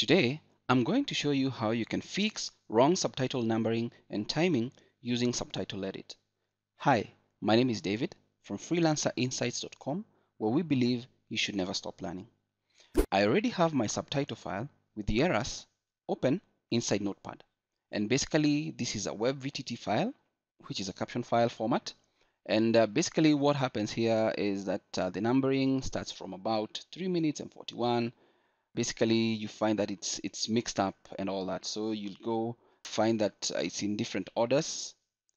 Today, I'm going to show you how you can fix wrong subtitle numbering and timing using Subtitle Edit. Hi, my name is David from freelancerinsights.com where we believe you should never stop learning. I already have my subtitle file with the errors open inside Notepad. And basically, this is a WebVTT file, which is a caption file format. And uh, basically what happens here is that uh, the numbering starts from about 3 minutes and 41. Basically, you find that it's it's mixed up and all that. So you'll go find that uh, it's in different orders.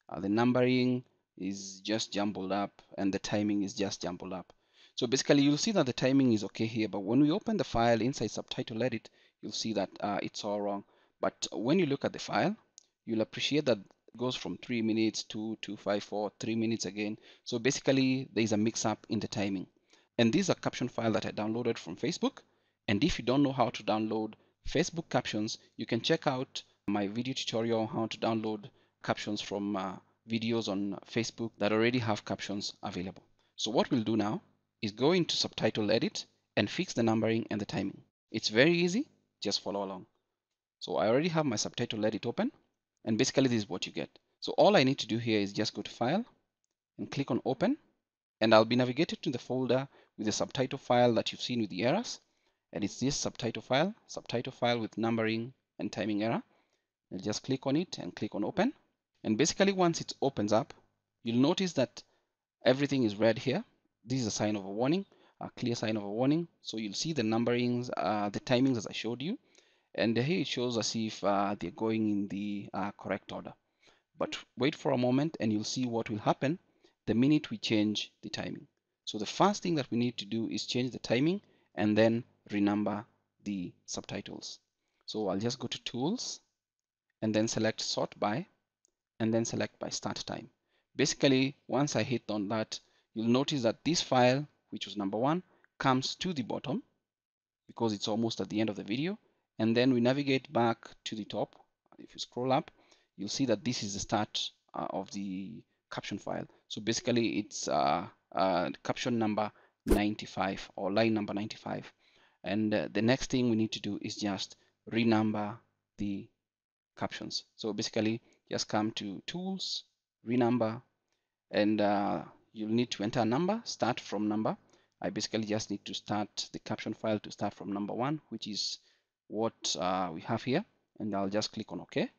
Uh, the numbering is just jumbled up and the timing is just jumbled up. So basically, you'll see that the timing is okay here. But when we open the file inside Subtitle Edit, you'll see that uh, it's all wrong. But when you look at the file, you'll appreciate that it goes from 3 minutes to 254, 3 minutes again. So basically, there is a mix up in the timing. And this is a caption file that I downloaded from Facebook. And if you don't know how to download Facebook captions, you can check out my video tutorial on how to download captions from uh, videos on Facebook that already have captions available. So what we'll do now is go into subtitle edit and fix the numbering and the timing. It's very easy just follow along. So I already have my subtitle edit open and basically this is what you get. So all I need to do here is just go to file and click on open and I'll be navigated to the folder with the subtitle file that you've seen with the errors and it's this subtitle file, subtitle file with numbering and timing error. I'll just click on it and click on open and basically once it opens up you'll notice that everything is red here. This is a sign of a warning a clear sign of a warning. So you'll see the numberings, uh, the timings as I showed you. And here it shows as if uh, they're going in the uh, correct order. But wait for a moment and you'll see what will happen the minute we change the timing. So the first thing that we need to do is change the timing and then renumber the subtitles. So I'll just go to tools and then select sort by and then select by start time. Basically, once I hit on that, you'll notice that this file which was number one, comes to the bottom because it's almost at the end of the video. And then we navigate back to the top. If you scroll up, you'll see that this is the start uh, of the caption file. So basically it's uh, uh, caption number 95 or line number 95. And uh, the next thing we need to do is just renumber the captions. So basically just come to tools, renumber, and uh, you'll need to enter a number, start from number. I basically just need to start the caption file to start from number one, which is what uh, we have here. And I'll just click on OK.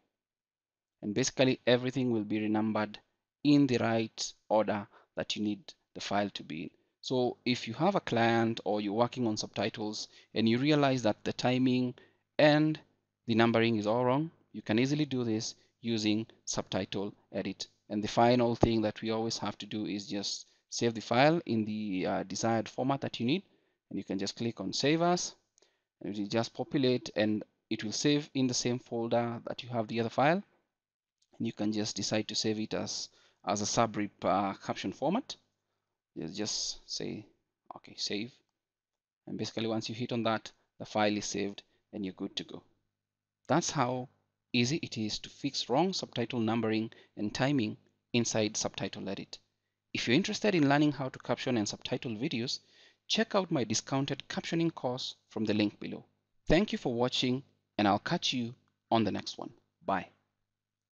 And basically everything will be renumbered in the right order that you need the file to be in. So if you have a client or you're working on subtitles and you realize that the timing and the numbering is all wrong, you can easily do this using subtitle edit and the final thing that we always have to do is just save the file in the uh, desired format that you need. And you can just click on save as and it will just populate and it will save in the same folder that you have the other file. And you can just decide to save it as, as a subrip uh, caption format. Just, just say, okay, save. And basically once you hit on that, the file is saved and you're good to go. That's how easy it is to fix wrong subtitle numbering and timing inside Subtitle Edit. If you're interested in learning how to caption and subtitle videos, check out my discounted captioning course from the link below. Thank you for watching and I'll catch you on the next one. Bye.